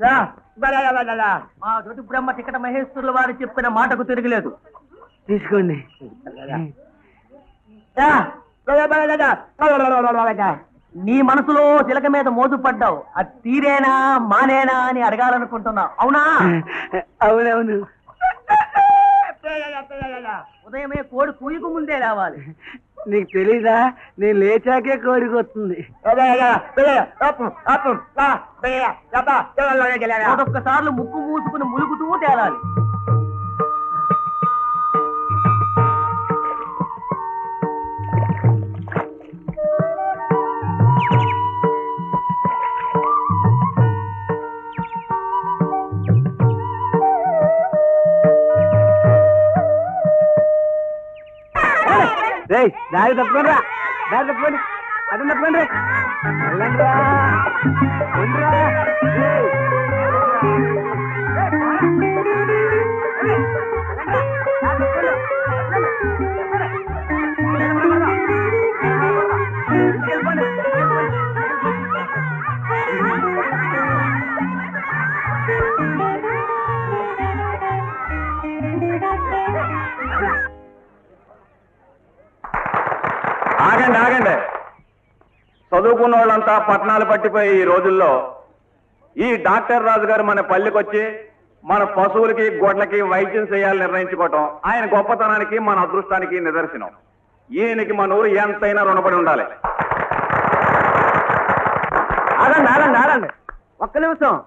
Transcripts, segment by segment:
మా దొడ్డి బ్రహ్మ టికట మహేశ్వరుల వారు చెప్పిన మాటకు తిరగలేదు తీసుకోండి నీ మనసులో చిలక మీద మోజు పడ్డావు అది తీరేనా మానేనా అని అడగాలనుకుంటున్నావు అవునా అవునవును ఉదయమే కోడి కూయకు ముందే రావాలి నీకు తెలీదా నేను లేచాకే కోరిక వస్తుంది ఒక్కొక్కసార్లు ముక్కు మూసుకుని ములుగుతూ తేలాలి రేయ్ దారి తప్పకుండా దారి తప్పండి అటు తప్పండి వెళ్ళండిరా. చదువుకున్న వాళ్ళంతా పట్టణాలు పట్టిపోయి ఈ రోజుల్లో ఈ డాక్టర్ రాజు గారు మన పల్లెకొచ్చి మన పశువులకి గొడ్లకి వైద్యం చేయాలని నిర్ణయించుకోవటం ఆయన గొప్పతనానికి మన అదృష్టానికి నిదర్శనం. ఈయనకి మన ఊరు ఎంతైనా రుణపడి ఉండాలి. ఆగండి ఆగండి ఆగండి. ఒక్క నిమిషం.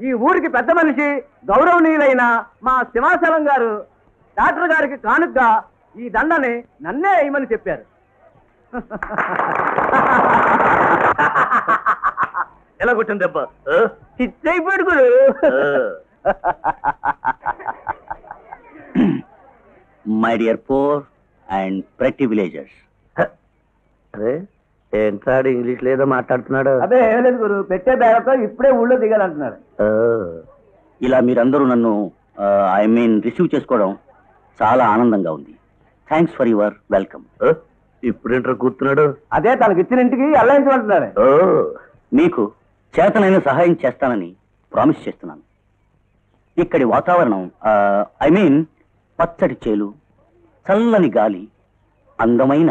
ఈ ఊరికి పెద్ద మనిషి గౌరవనీయులైన మా సింహాచలం గారు డాక్టర్ గారికి కానుగ్గా ఈ దండని నన్నే వేయమని చెప్పారు. ఎలా కొట్టింది దెబ్బ? చిచ్చైపోయాడు గురు. మై డియర్ పోర్ అండ్ ప్రతి విలేజర్స్ అరే ఏంటాడు ఇంగ్లీష్ లేదో మాట్లాడుతున్నాడు? అదే ఏం లేదు గురు పెట్టే బేరతో ఇప్పుడే ఊళ్ళో దిగాలంటున్నాడు ఇలా మీరందరూ నన్ను ఐ మీన్ రిసీవ్ చేసుకోవడం చాలా ఆనందంగా ఉంది. థ్యాంక్స్ ఫర్ యువర్ వెల్కమ్ ఇప్పుడేంటారు కూర్చున్నాడు? అదే తనకి ఇచ్చిన ఇంటికి అల్లాయించమంటున్నారు మీకు చేతనైన సహాయం చేస్తానని ప్రామిస్ చేస్తున్నాను. ఇక్కడి వాతావరణం ఐ మీన్ పచ్చటి చేలు చల్లని గాలి అందమైన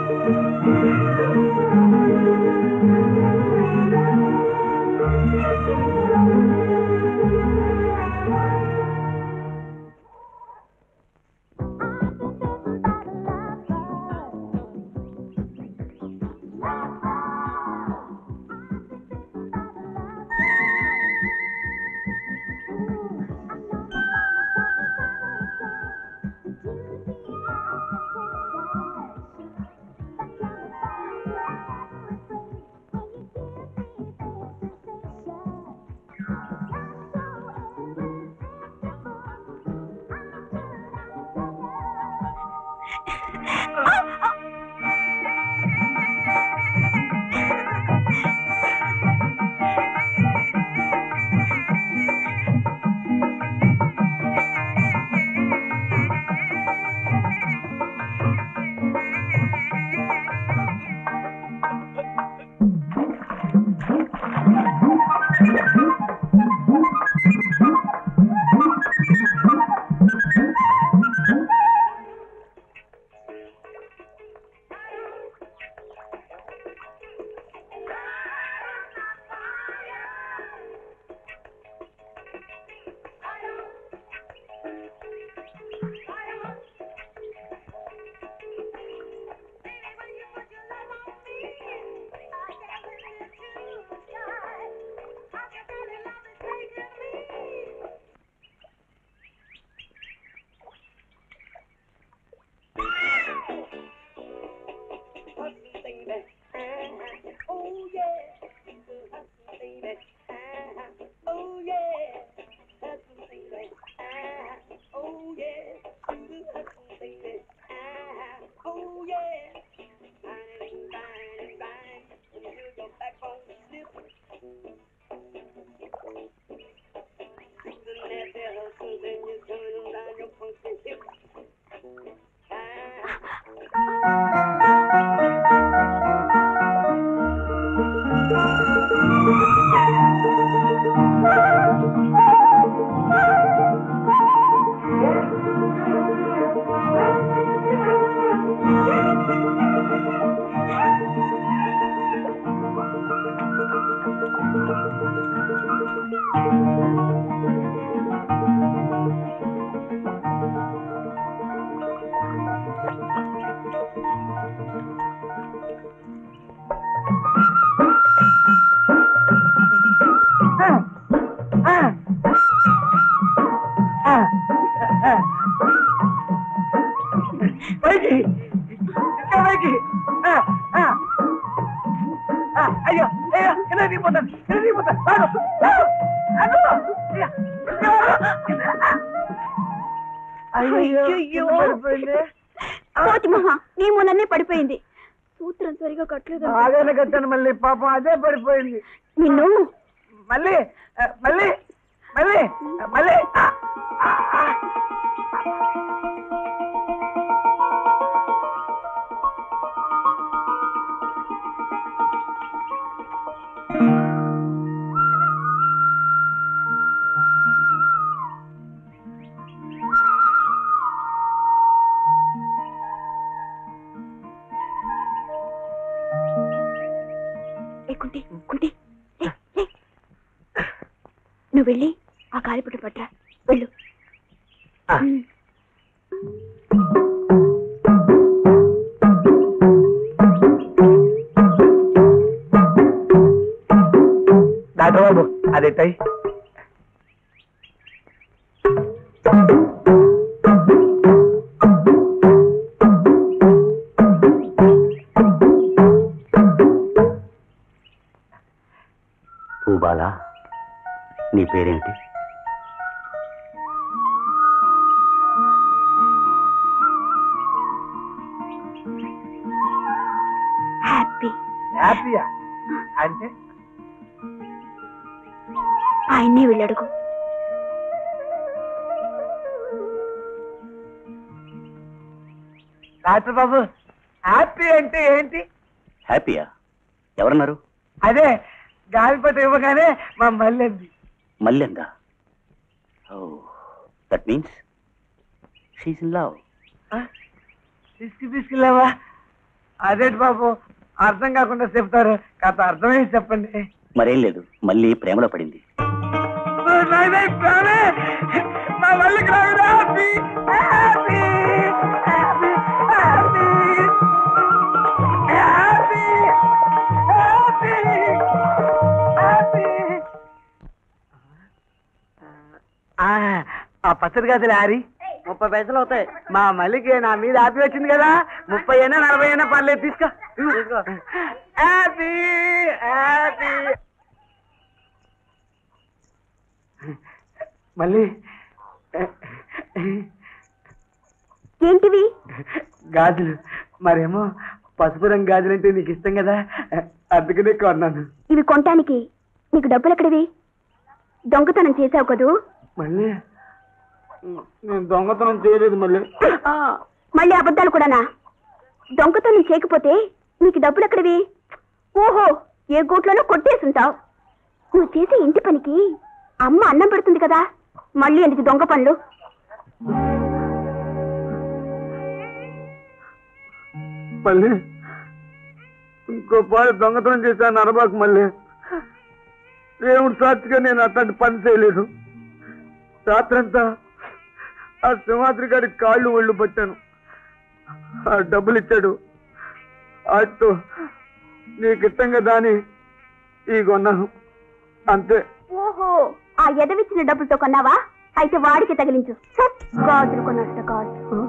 అయ్యో అయ్యో కింద దిగిపోతాను కింద దిగిపోతాను. అయ్యో. కోతి మహా నీ మొన్ననే పడిపోయింది. సూత్రం సరిగా కట్టలేదు. బాగానే కట్టాను మళ్ళీ పాపం అదే పడిపోయింది. నిన్ను? మళ్ళీ మళ్ళీ మళ్ళీ మళ్ళీ. కుంటి కుంటి. నువ్వు వెళ్ళి ఆ కాలిపుట్ట పట్రా వెళ్ళు. డాక్టర్ బాబు అదేటాయి నీ పేరేంటి హ్యాపీ. హ్యాపీయా? అంటే? ఆయన్నే వెళ్ళడుగు. డాక్టర్ బాబు హ్యాపీ అంటే ఏంటి? హ్యాపీయా? ఎవరన్నారు? అదే గాలిపట ఇవ్వగానే మా మళ్ళీ మల్లెంగా ఓ that means she's in love? అదేంటి బాబు అర్థం కాకుండా చెప్తారు. కాస్త అర్థమేసి చెప్పండి. మరేం లేదు మళ్ళీ ప్రేమలో పడింది. నాయ్ నాయ్ ప్రాణే! పచ్చడి గదిలే ఆరి. ముప్పై పైసలు అవుతాయి. మా మల్లికి నా మీద హ్యాపీ వచ్చింది కదా. ముప్పై అయినా నలభై అయినా పర్లేదు తీసుకో. హ్యాపీ హ్యాపీ మళ్ళీ. ఏంటివి? గాజులు. మరేమో పసుపు రంగు గాజులు అంటే నీకు ఇష్టం కదా. అందుకనే కొన్నాను. ఇవి కొనటానికి నీకు డబ్బులు ఎక్కడివి? దొంగతనం చేసావు కదూ? మళ్ళీ. నేను దొంగతనం చేయలేదు మళ్ళీ. మళ్ళీ అబద్ధాలు కూడానా? దొంగతనం చేయకపోతే నీకు డబ్బులు ఎక్కడివి? ఓహో ఏ గూట్లోనో కొట్టేసుంటావు నువ్వు చేసే ఇంటి పనికి అమ్మ అన్నం పెడుతుంది కదా మళ్ళీ ఎందుకు దొంగ పనులు? మళ్ళీ. ఇంకో పాలు దొంగతనం చేశాను అనబాకు మళ్ళీ. దేవుడు సాక్షిగా నేను అట్లాంటి పని చేయలేదు. రాత్రంతా ఆ సింహాద్రి గారి కాళ్ళు ఒళ్ళు పట్టాను. ఆ డబ్బులు ఇచ్చాడు. వాటితో నీకు ఇష్టం కదా అని ఈ కొన్నాను అంతే. ఓహో ఆ ఎదవిచ్చిన డబ్బులతో కొన్నావా? అయితే వాడికి తగిలించు. కాదు గాజులు కొన్నట్టు గాజు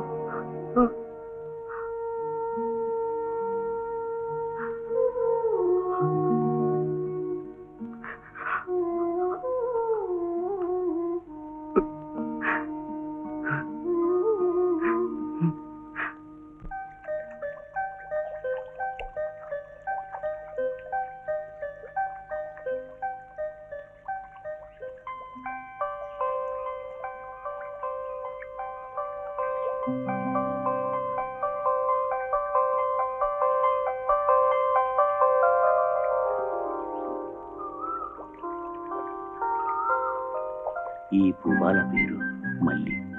ఈ భూమాల పేరు మళ్ళీ మల్లి